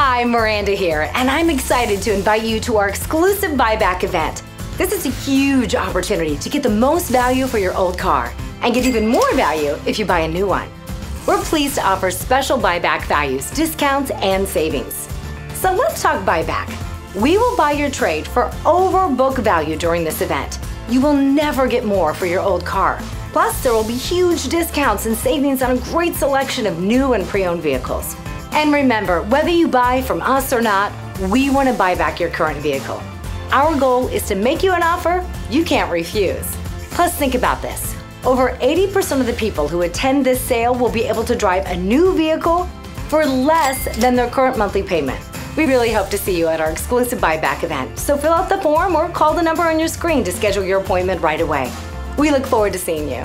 Hi, Miranda here, and I'm excited to invite you to our exclusive buyback event. This is a huge opportunity to get the most value for your old car and get even more value if you buy a new one. We're pleased to offer special buyback values, discounts, and savings. So let's talk buyback. We will buy your trade for over book value during this event. You will never get more for your old car. Plus, there will be huge discounts and savings on a great selection of new and pre owned vehicles. And remember, whether you buy from us or not, we want to buy back your current vehicle. Our goal is to make you an offer you can't refuse. Plus, think about this. Over 80% of the people who attend this sale will be able to drive a new vehicle for less than their current monthly payment. We really hope to see you at our exclusive buyback event. So fill out the form or call the number on your screen to schedule your appointment right away. We look forward to seeing you.